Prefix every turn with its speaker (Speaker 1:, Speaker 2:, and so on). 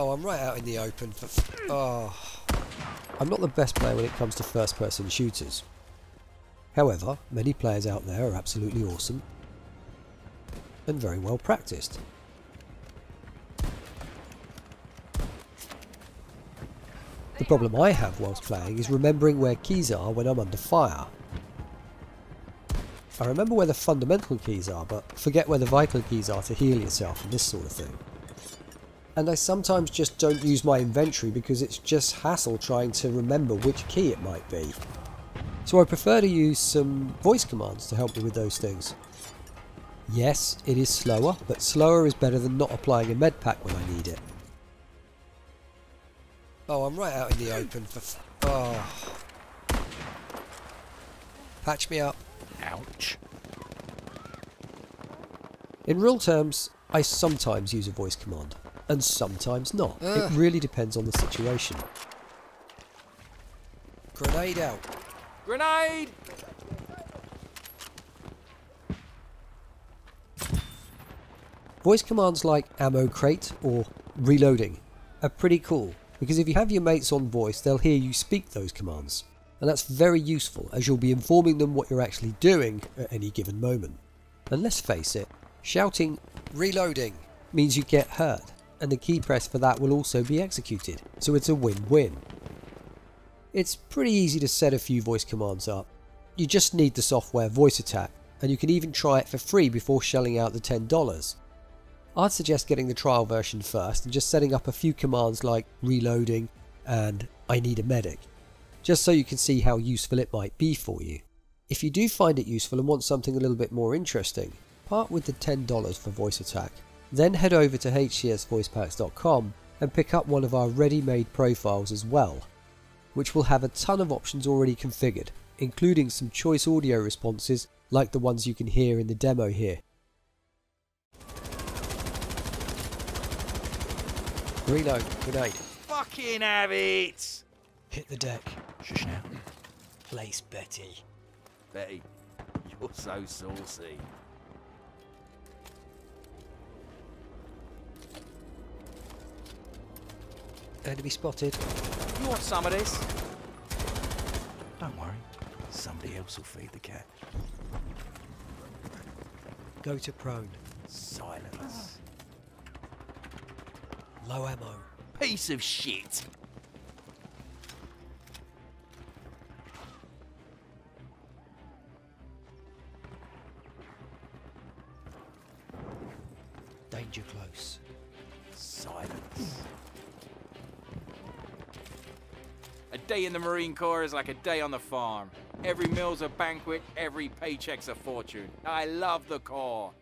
Speaker 1: Oh, I'm right out in the open. Oh. I'm not the best player when it comes to first person shooters. However, many players out there are absolutely awesome and very well practiced. The problem I have whilst playing is remembering where keys are when I'm under fire. I remember where the fundamental keys are, but forget where the vital keys are to heal yourself and this sort of thing. And I sometimes just don't use my inventory because it's just hassle trying to remember which key it might be. So I prefer to use some voice commands to help me with those things. Yes, it is slower, but slower is better than not applying a med pack when I need it. Oh, I'm right out in the open for... Oh. Patch me up.
Speaker 2: Ouch.
Speaker 1: In real terms, I sometimes use a voice command, and sometimes not.
Speaker 2: Ugh.
Speaker 1: It really depends on the situation. Grenade out.
Speaker 2: Grenade!
Speaker 1: Voice commands like ammo crate or reloading are pretty cool because if you have your mates on voice they'll hear you speak those commands and that's very useful as you'll be informing them what you're actually doing at any given moment. And let's face it, shouting reloading means you get hurt and the key press for that will also be executed so it's a win-win. It's pretty easy to set a few voice commands up. You just need the software VoiceAttack and you can even try it for free before shelling out the $10. I'd suggest getting the trial version first and just setting up a few commands like reloading and I need a medic, just so you can see how useful it might be for you. If you do find it useful and want something a little bit more interesting, part with the $10 for VoiceAttack, then head over to hcsvoicepacks.com and pick up one of our ready-made profiles as well, which will have a ton of options already configured, including some choice audio responses like the ones you can hear in the demo here. Reload, grenade.
Speaker 2: Fucking have it!
Speaker 1: Hit the deck.
Speaker 2: Shush now.
Speaker 1: Place Betty.
Speaker 2: Betty, you're so saucy.
Speaker 1: Enemy spotted.
Speaker 2: You want some of this? Don't worry. Somebody else will feed the cat.
Speaker 1: Go to prone.
Speaker 2: Silence.
Speaker 1: Low ammo.
Speaker 2: Piece of shit.
Speaker 1: Danger close.
Speaker 2: Silence. Day in the Marine Corps is like a day on the farm. Every meal's a banquet, every paycheck's a fortune. I love the Corps.